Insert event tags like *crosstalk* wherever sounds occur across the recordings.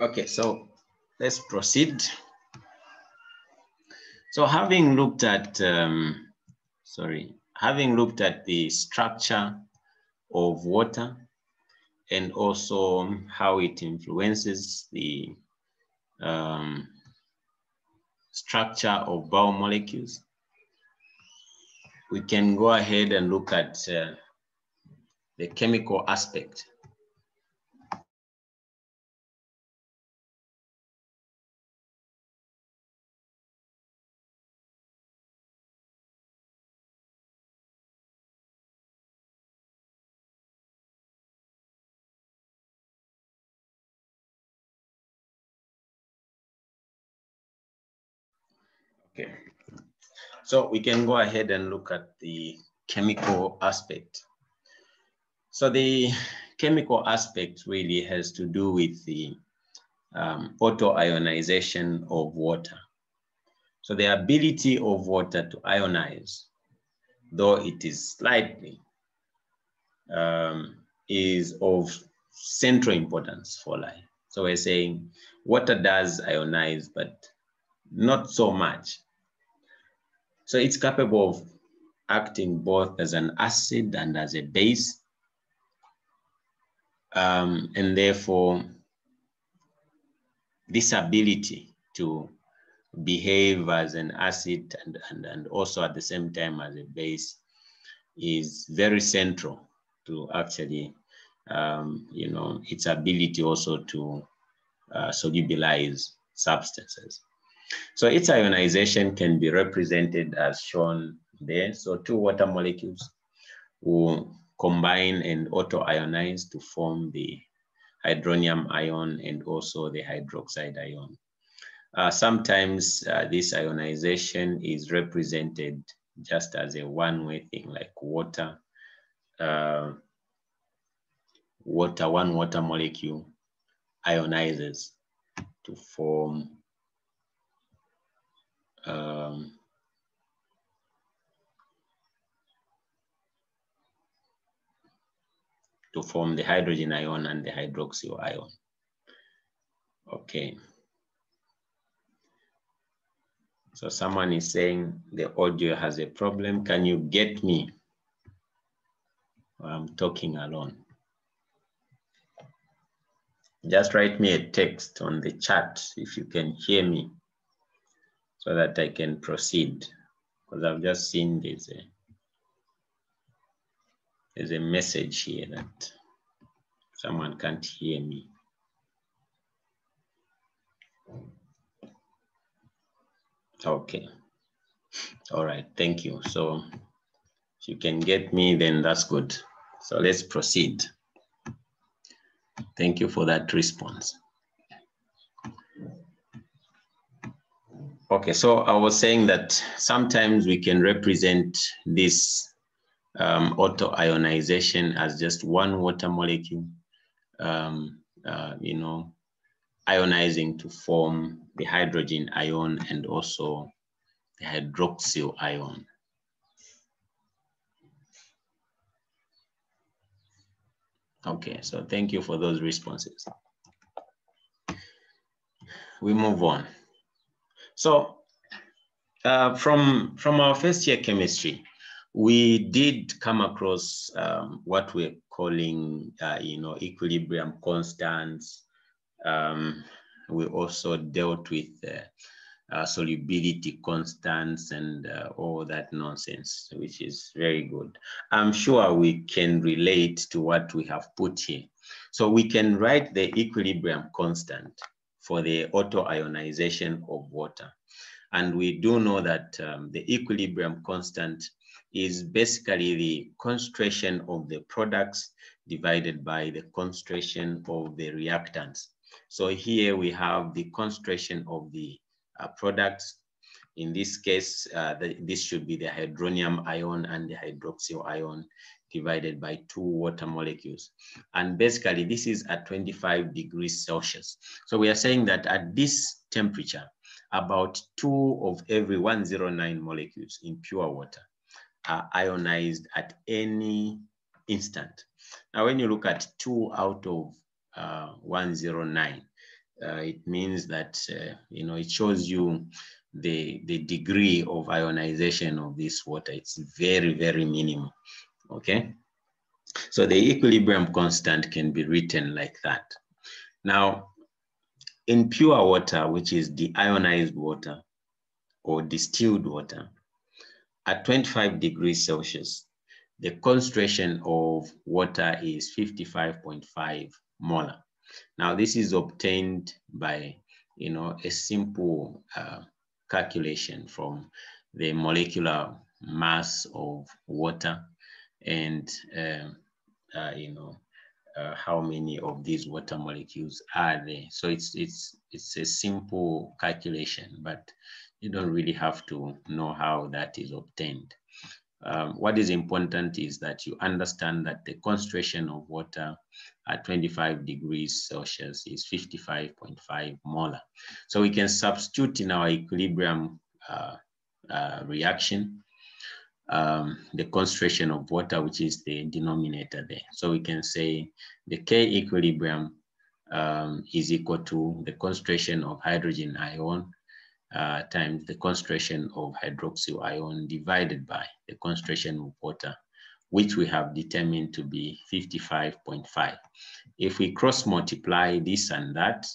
Okay, so let's proceed. So having looked at, um, sorry, having looked at the structure of water and also how it influences the um, structure of biomolecules, we can go ahead and look at uh, the chemical aspect. Okay, so we can go ahead and look at the chemical aspect. So the chemical aspect really has to do with the um, auto-ionization of water. So the ability of water to ionize, though it is slightly, um, is of central importance for life. So we're saying water does ionize, but not so much. So it's capable of acting both as an acid and as a base. Um, and therefore, this ability to behave as an acid and, and, and also at the same time as a base is very central to actually, um, you know, its ability also to uh, solubilize substances. So its ionization can be represented as shown there. So two water molecules will combine and auto-ionize to form the hydronium ion and also the hydroxide ion. Uh, sometimes uh, this ionization is represented just as a one-way thing like water, uh, water, one water molecule ionizes to form um, to form the hydrogen ion and the hydroxyl ion. Okay. So someone is saying the audio has a problem. Can you get me? I'm talking alone. Just write me a text on the chat if you can hear me so that I can proceed because I've just seen there's a, there's a message here that someone can't hear me. Okay. All right. Thank you. So if you can get me, then that's good. So let's proceed. Thank you for that response. Okay, so I was saying that sometimes we can represent this um, auto-ionization as just one water molecule, um, uh, you know, ionizing to form the hydrogen ion and also the hydroxyl ion. Okay, so thank you for those responses. We move on. So uh, from, from our first year chemistry, we did come across um, what we're calling, uh, you know, equilibrium constants. Um, we also dealt with uh, uh solubility constants and uh, all that nonsense, which is very good. I'm sure we can relate to what we have put here. So we can write the equilibrium constant for the auto-ionization of water. And we do know that um, the equilibrium constant is basically the concentration of the products divided by the concentration of the reactants. So here we have the concentration of the uh, products. In this case, uh, the, this should be the hydronium ion and the hydroxyl ion divided by two water molecules. And basically this is at 25 degrees Celsius. So we are saying that at this temperature, about two of every 109 molecules in pure water are ionized at any instant. Now, when you look at two out of uh, 109, uh, it means that, uh, you know, it shows you the, the degree of ionization of this water. It's very, very minimal, okay? So the equilibrium constant can be written like that. Now, in pure water, which is deionized water or distilled water, at 25 degrees Celsius, the concentration of water is 55.5 molar. Now, this is obtained by, you know, a simple uh, calculation from the molecular mass of water and, uh, uh, you know, uh, how many of these water molecules are there. So it's, it's, it's a simple calculation, but you don't really have to know how that is obtained. Um, what is important is that you understand that the concentration of water at 25 degrees Celsius is 55.5 molar. So we can substitute in our equilibrium uh, uh, reaction um, the concentration of water, which is the denominator there. So we can say the K equilibrium um, is equal to the concentration of hydrogen ion uh, times the concentration of hydroxyl ion divided by the concentration of water, which we have determined to be 55.5. If we cross multiply this and that,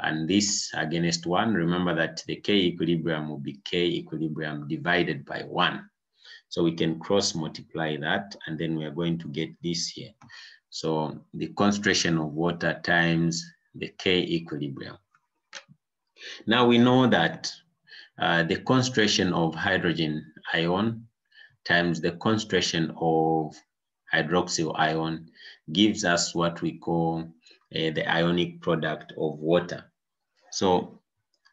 and this against one, remember that the K equilibrium will be K equilibrium divided by one. So we can cross multiply that, and then we are going to get this here. So the concentration of water times the K equilibrium. Now we know that uh, the concentration of hydrogen ion times the concentration of hydroxyl ion gives us what we call uh, the ionic product of water. So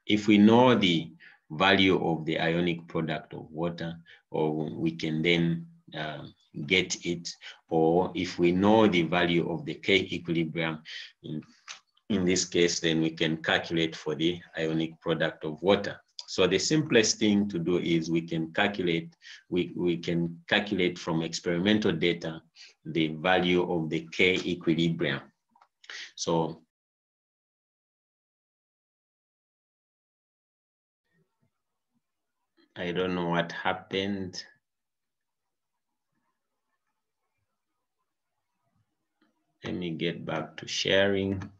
if we know the value of the ionic product of water, or we can then uh, get it, or if we know the value of the K equilibrium, in, in this case, then we can calculate for the ionic product of water. So the simplest thing to do is we can calculate, we, we can calculate from experimental data the value of the K equilibrium. So I don't know what happened. Let me get back to sharing.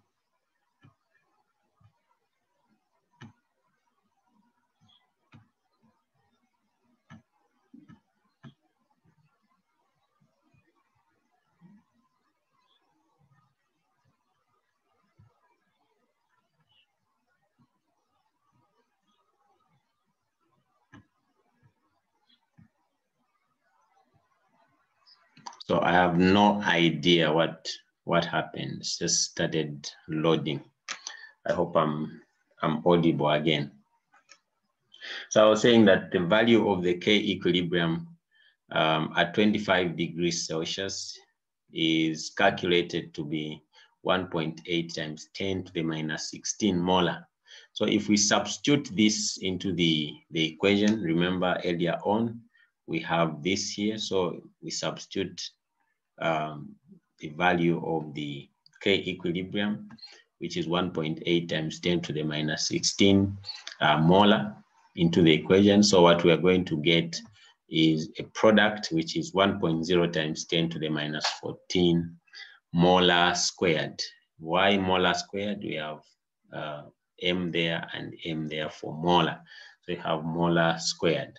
So I have no idea what what happened. It's just started loading. I hope I'm I'm audible again. So I was saying that the value of the K equilibrium um, at 25 degrees Celsius is calculated to be 1.8 times 10 to the minus 16 molar. So if we substitute this into the, the equation, remember earlier on, we have this here. So we substitute um, the value of the K equilibrium, which is 1.8 times 10 to the minus 16 uh, molar into the equation. So what we are going to get is a product which is 1.0 times 10 to the minus 14 molar squared. Why molar squared? We have uh, M there and M there for molar. So we have molar squared.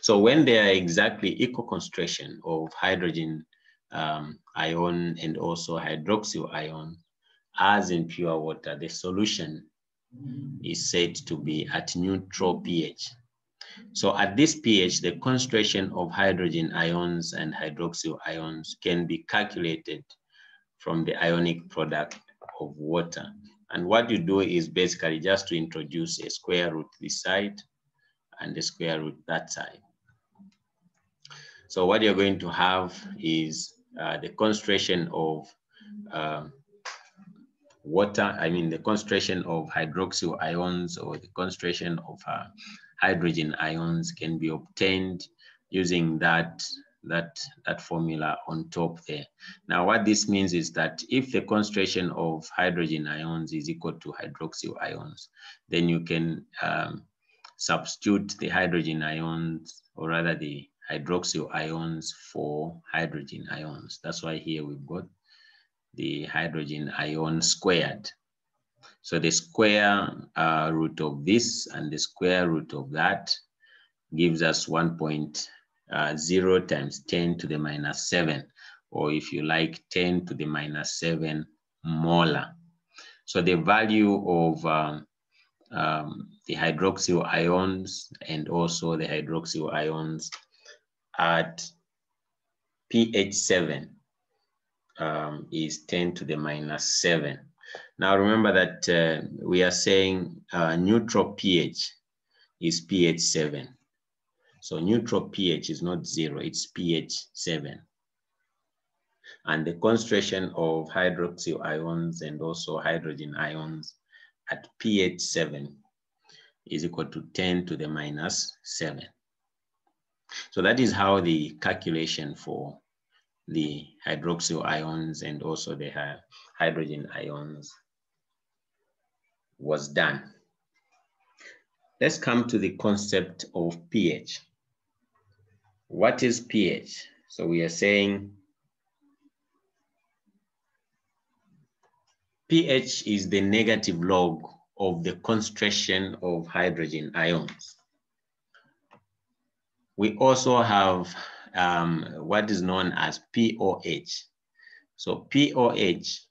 So when they are exactly equal concentration of hydrogen um, ion and also hydroxyl ion, as in pure water, the solution is said to be at neutral pH. So at this pH, the concentration of hydrogen ions and hydroxyl ions can be calculated from the ionic product of water. And what you do is basically just to introduce a square root this side and the square root that side. So what you're going to have is uh, the concentration of uh, water, I mean the concentration of hydroxyl ions or the concentration of uh, hydrogen ions can be obtained using that, that, that formula on top there. Now, what this means is that if the concentration of hydrogen ions is equal to hydroxyl ions, then you can um, substitute the hydrogen ions, or rather the hydroxyl ions for hydrogen ions. That's why here we've got the hydrogen ion squared. So the square uh, root of this and the square root of that gives us 1.0 uh, times 10 to the minus 7, or if you like, 10 to the minus 7 molar. So the value of um, um, the hydroxyl ions and also the hydroxyl ions at pH 7 um, is 10 to the minus 7. Now remember that uh, we are saying uh, neutral pH is pH 7. So neutral pH is not zero, it's pH 7. And the concentration of hydroxyl ions and also hydrogen ions at pH 7 is equal to 10 to the minus 7. So that is how the calculation for the hydroxyl ions and also the hydrogen ions was done. Let's come to the concept of pH. What is pH? So we are saying pH is the negative log of the concentration of hydrogen ions. We also have um, what is known as POH. So POH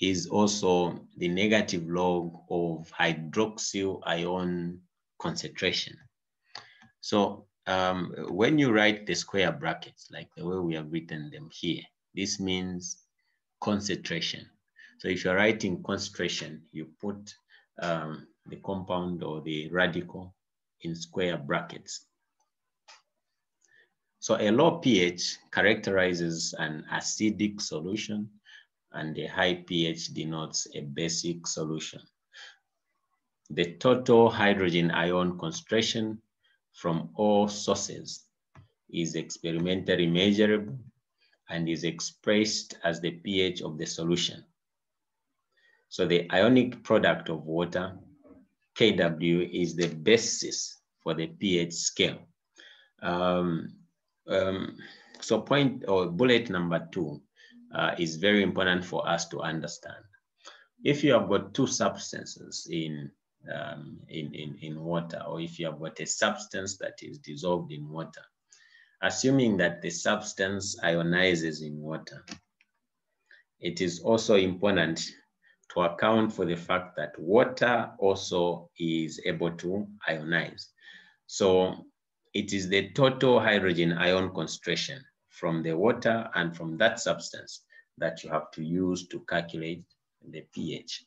is also the negative log of hydroxyl ion concentration. So um, when you write the square brackets, like the way we have written them here, this means concentration. So if you're writing concentration, you put um, the compound or the radical in square brackets. So a low pH characterizes an acidic solution and a high pH denotes a basic solution. The total hydrogen ion concentration from all sources is experimentally measurable and is expressed as the pH of the solution. So the ionic product of water, Kw, is the basis for the pH scale. Um, um, so point or bullet number two uh, is very important for us to understand. If you have got two substances in, um, in, in, in water, or if you have got a substance that is dissolved in water, assuming that the substance ionizes in water, it is also important to account for the fact that water also is able to ionize. So it is the total hydrogen ion concentration from the water and from that substance that you have to use to calculate the pH.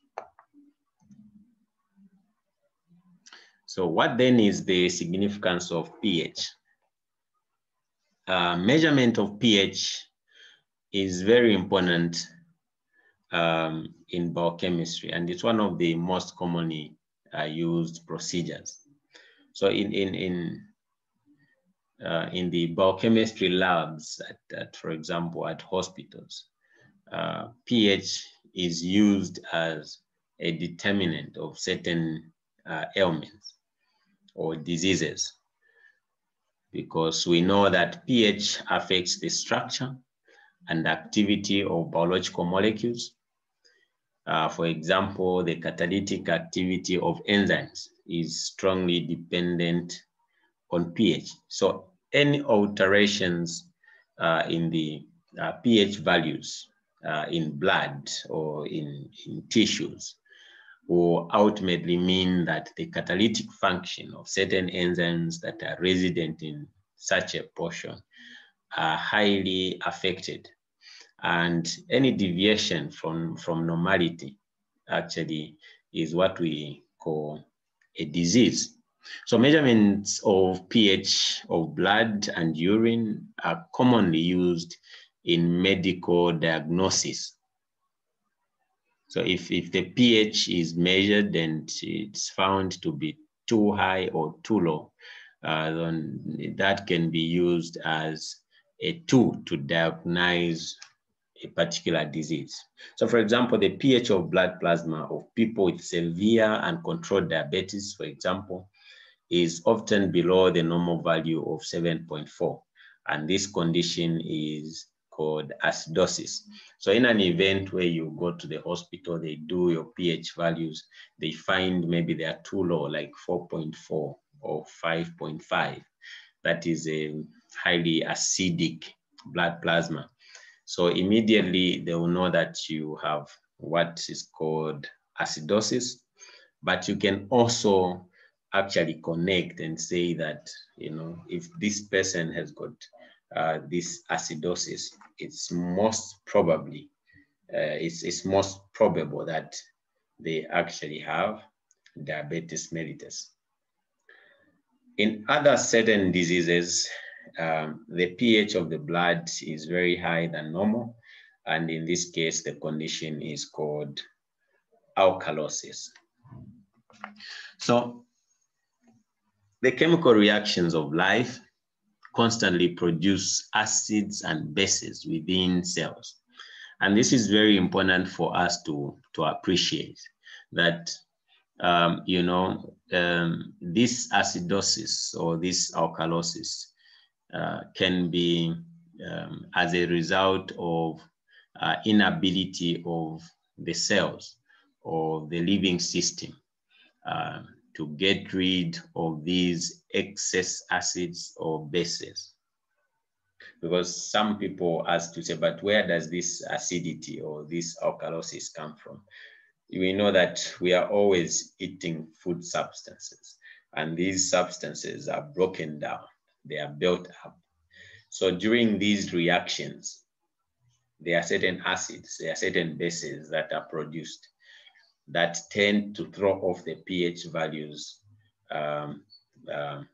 So what then is the significance of pH? Uh, measurement of pH is very important um, in biochemistry, and it's one of the most commonly uh, used procedures. So in, in, in uh, in the biochemistry labs, at, at, for example, at hospitals, uh, pH is used as a determinant of certain uh, ailments or diseases because we know that pH affects the structure and activity of biological molecules. Uh, for example, the catalytic activity of enzymes is strongly dependent on pH. So any alterations uh, in the uh, pH values uh, in blood or in, in tissues will ultimately mean that the catalytic function of certain enzymes that are resident in such a portion are highly affected. And any deviation from, from normality actually is what we call a disease. So measurements of pH of blood and urine are commonly used in medical diagnosis. So if, if the pH is measured and it's found to be too high or too low, uh, then that can be used as a tool to diagnose a particular disease. So for example, the pH of blood plasma of people with severe and controlled diabetes, for example, is often below the normal value of 7.4. And this condition is called acidosis. So in an event where you go to the hospital, they do your pH values, they find maybe they are too low, like 4.4 or 5.5. That is a highly acidic blood plasma. So immediately they will know that you have what is called acidosis, but you can also actually connect and say that, you know, if this person has got uh, this acidosis, it's most probably, uh, it's, it's most probable that they actually have diabetes mellitus. In other certain diseases, um, the pH of the blood is very high than normal. And in this case, the condition is called alkalosis. So the chemical reactions of life constantly produce acids and bases within cells. And this is very important for us to, to appreciate that, um, you know, um, this acidosis or this alkalosis uh, can be um, as a result of uh, inability of the cells or the living system uh, to get rid of these excess acids or bases. Because some people ask to say, but where does this acidity or this alkalosis come from? We know that we are always eating food substances and these substances are broken down they are built up. So during these reactions, there are certain acids, there are certain bases that are produced that tend to throw off the pH values um, um,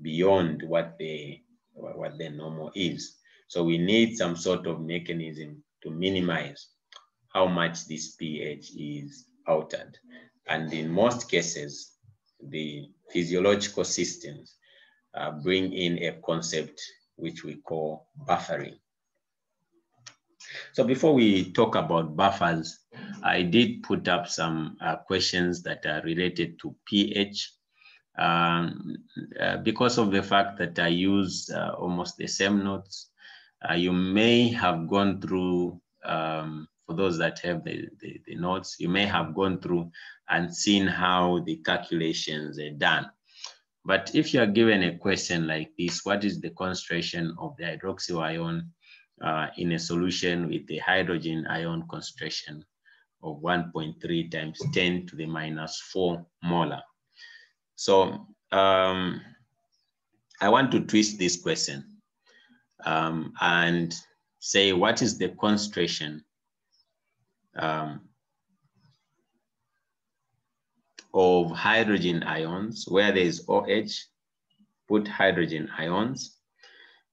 beyond what they what the normal is. So we need some sort of mechanism to minimize how much this pH is altered. And in most cases, the physiological systems uh, bring in a concept which we call buffering. So before we talk about buffers, I did put up some uh, questions that are related to pH. Um, uh, because of the fact that I use uh, almost the same notes, uh, you may have gone through, um, for those that have the, the, the notes, you may have gone through and seen how the calculations are done. But if you are given a question like this, what is the concentration of the hydroxyl ion uh, in a solution with the hydrogen ion concentration of 1.3 times 10 to the minus 4 molar? So um, I want to twist this question um, and say what is the concentration um, of hydrogen ions where there is OH, put hydrogen ions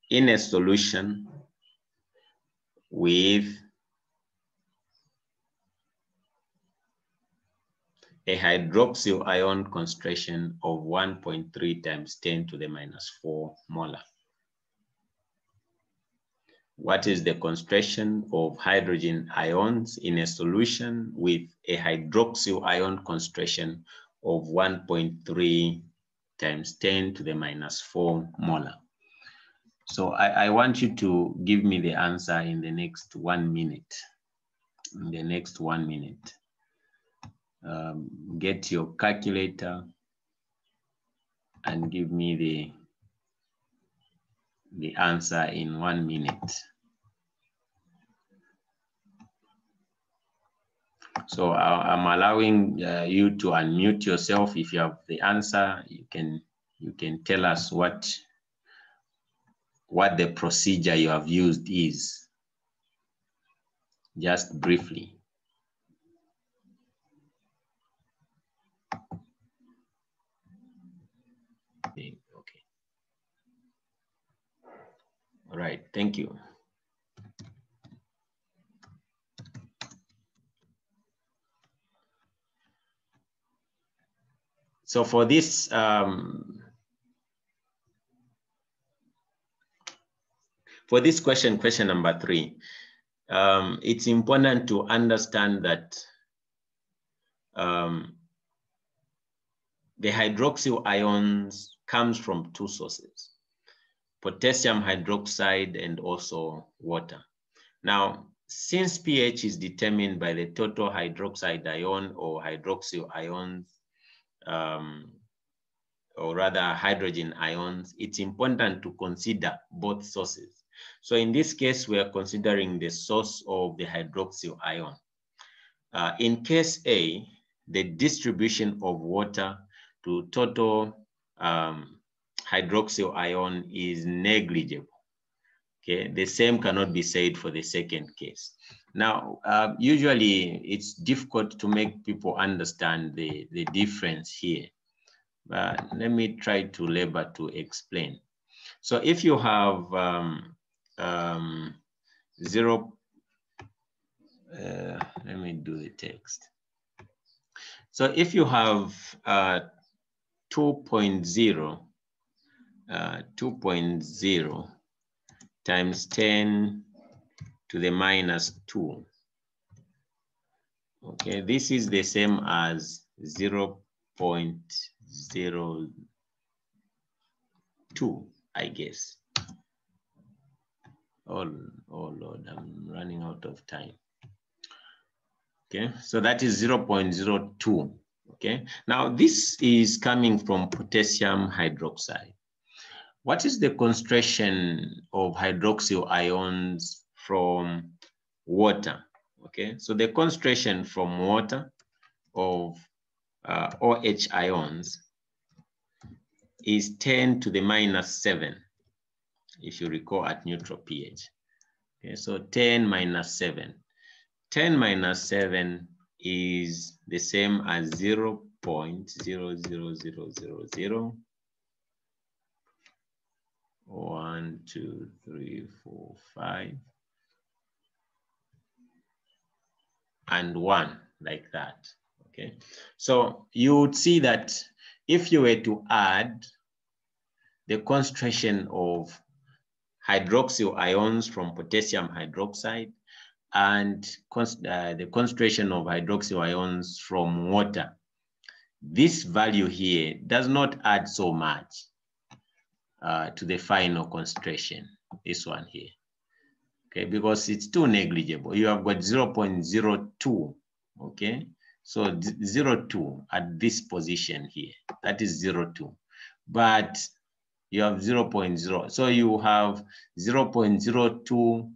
in a solution with a hydroxyl ion concentration of 1.3 times 10 to the minus 4 molar what is the concentration of hydrogen ions in a solution with a hydroxyl ion concentration of 1.3 times 10 to the minus 4 molar. So I, I, want you to give me the answer in the next one minute. In the next one minute. Um, get your calculator and give me the the answer in one minute. So I'm allowing uh, you to unmute yourself. If you have the answer, you can you can tell us what what the procedure you have used is. Just briefly. Okay. All right, thank you. So for this, um, for this question, question number three, um, it's important to understand that um, the hydroxyl ions comes from two sources, potassium hydroxide and also water. Now, since pH is determined by the total hydroxide ion or hydroxyl ions, um, or rather hydrogen ions, it's important to consider both sources. So in this case, we are considering the source of the hydroxyl ion. Uh, in case A, the distribution of water to total um, hydroxyl ion is negligible. Okay, the same cannot be said for the second case. Now, uh, usually it's difficult to make people understand the, the difference here. But let me try to labor to explain. So if you have um, um, zero, uh, let me do the text. So if you have uh, 2.0, uh, 2.0 times 10 to the minus 2. Okay, this is the same as 0 0.02, I guess. Oh, oh Lord, I'm running out of time. Okay, so that is 0.02. Okay, now this is coming from potassium hydroxide. What is the concentration of hydroxyl ions from water? Okay, so the concentration from water of uh, OH ions is 10 to the minus 7, if you recall at neutral pH. Okay, so 10 minus 7. 10 minus 7 is the same as 0 0.00000 one, two, three, four, five, and one, like that, okay? So you would see that if you were to add the concentration of hydroxyl ions from potassium hydroxide and uh, the concentration of hydroxyl ions from water, this value here does not add so much uh, to the final concentration, this one here. Okay, because it's too negligible. You have got 0.02, okay? So 0.2 at this position here, that is 0.2. But you have 0 0.0. So you have 0 0.02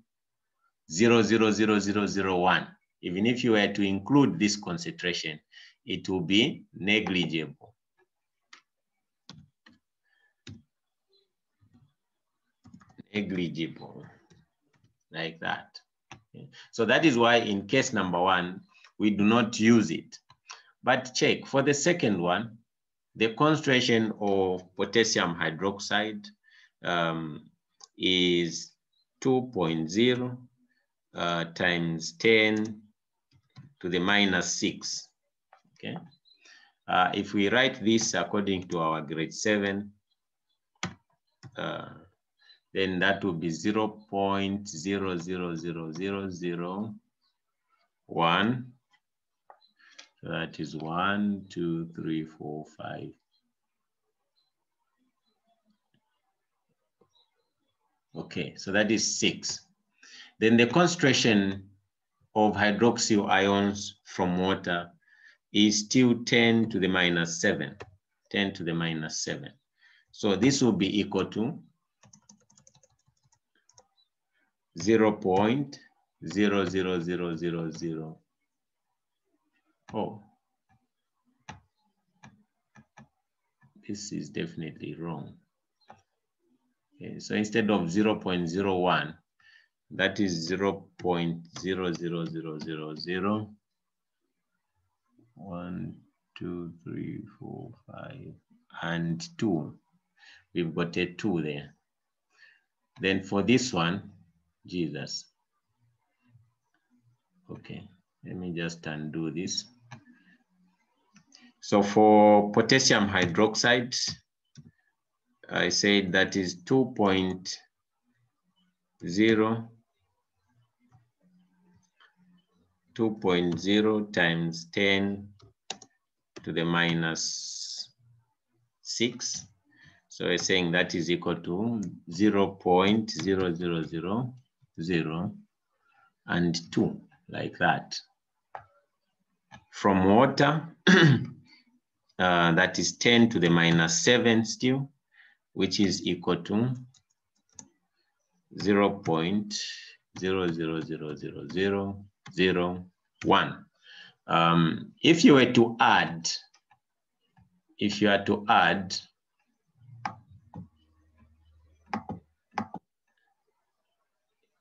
0.00001. Even if you were to include this concentration, it will be negligible. negligible, like that. So that is why in case number one, we do not use it. But check, for the second one, the concentration of potassium hydroxide um, is 2.0 uh, times 10 to the minus 6. Okay. Uh, if we write this according to our grade 7, uh, then that will be 0 0.00001. So that is one, two, three, four, five. Okay, so that is six. Then the concentration of hydroxyl ions from water is still 10 to the minus seven, 10 to the minus seven. So this will be equal to 0 0.00000. Oh, this is definitely wrong. Okay, so instead of 0 0.01, that is 0 0.00000. One, two, three, four, five, and two. We've got a two there. Then for this one, Jesus. Okay, let me just undo this. So for potassium hydroxide, I said that is 2.0 0 2.0 times 10 to the minus 6. So we're saying that is equal to 0 0.0000 and 2, like that. From water, *clears throat* uh, that is 10 to the minus 7 still, which is equal to 0 0.000001. Um, if you were to add, if you are to add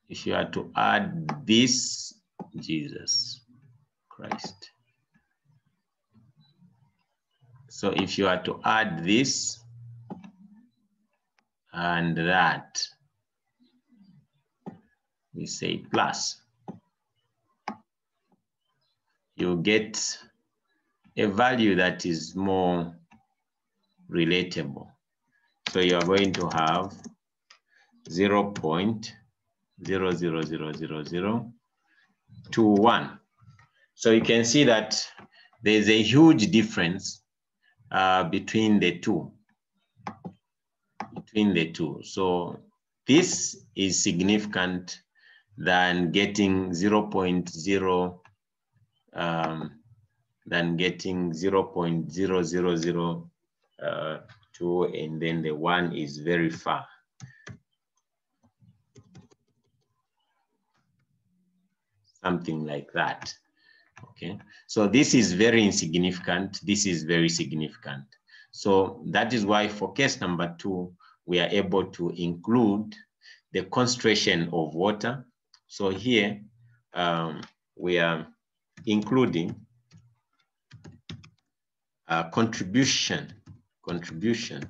if you are to add this Jesus Christ. So if you are to add this and that, we say plus. You get a value that is more relatable. So you are going to have 0 0.0000021. So you can see that there's a huge difference uh, between the two. Between the two. So this is significant than getting 0.0 um, than getting 0.0002 uh, and then the one is very far. Something like that. Okay, so this is very insignificant. This is very significant. So that is why for case number two, we are able to include the concentration of water. So here um, we are including a contribution, contribution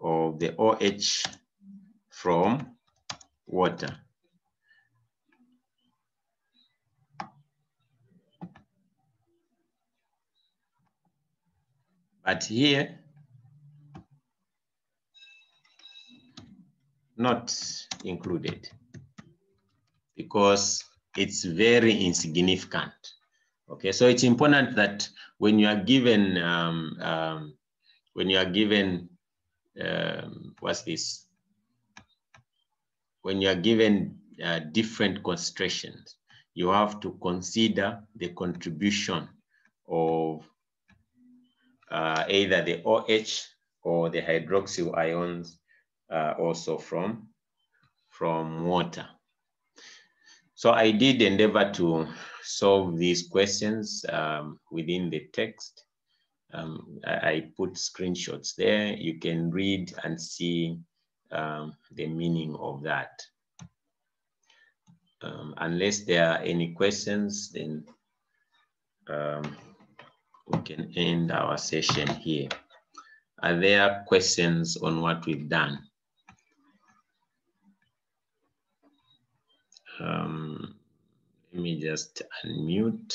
of the OH from water. But here, not included because it's very insignificant. Okay, so it's important that when you are given, um, um, when you are given, um, what's this? When you are given uh, different concentrations, you have to consider the contribution of uh, either the OH or the hydroxyl ions uh, also from, from water. So I did endeavor to solve these questions um, within the text. Um, I, I, put screenshots there. You can read and see um, the meaning of that. Um, unless there are any questions, then um, we can end our session here. Are there questions on what we've done? Um, let me just unmute.